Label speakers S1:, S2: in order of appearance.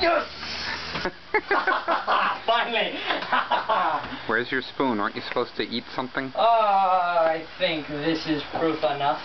S1: Yes! Finally!
S2: Where's your spoon? Aren't you supposed to eat something?
S1: uh, I think this is proof enough.